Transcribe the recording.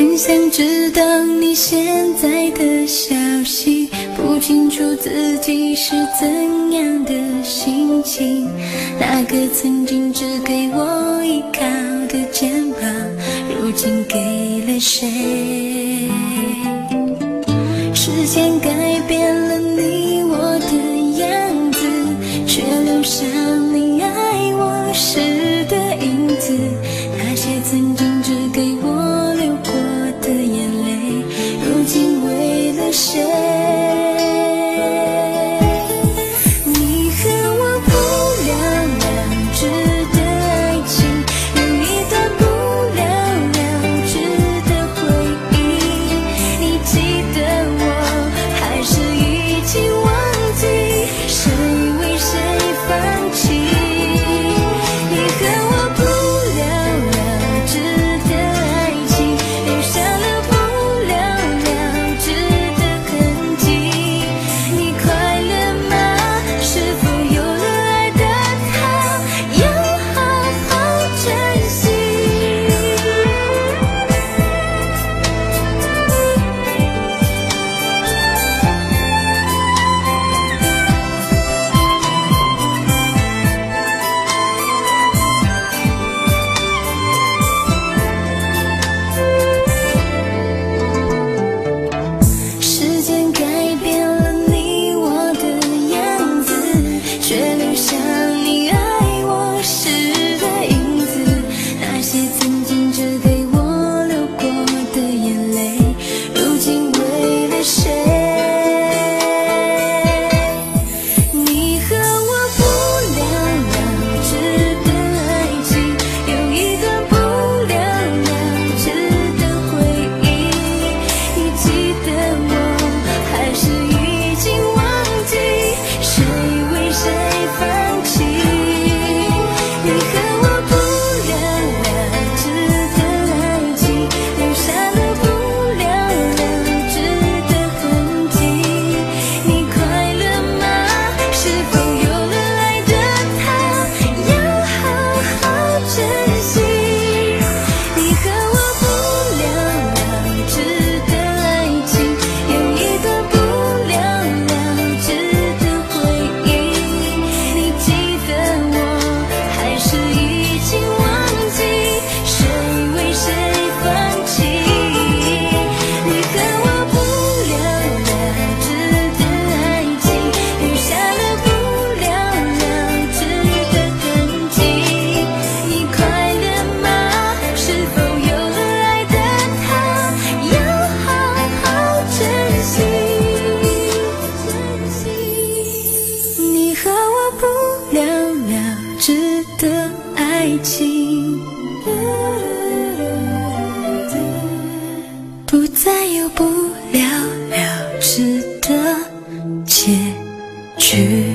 很想知道你现在的消息不清楚自己是怎样的心情。那个曾经只给我依靠的肩膀如今给了谁？时间改变了了了之的爱情。不再有不了了之的结局。